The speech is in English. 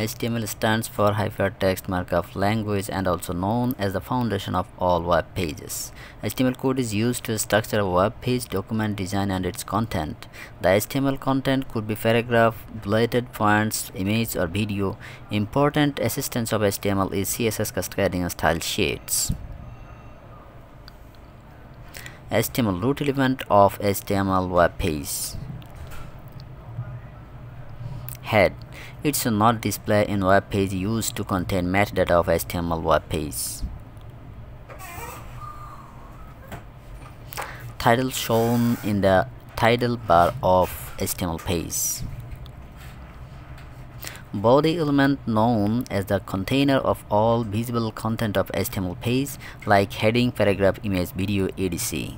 HTML stands for Hypertext Markup Language and also known as the foundation of all web pages. HTML code is used to structure a web page, document design and its content. The HTML content could be paragraph, bulleted points, image or video. Important assistance of HTML is CSS cascading and style sheets. HTML root element of HTML web page head. It should not display in web page used to contain metadata of HTML web page. Title shown in the title bar of HTML page. Body element known as the container of all visible content of HTML page like heading, paragraph, image, video, etc.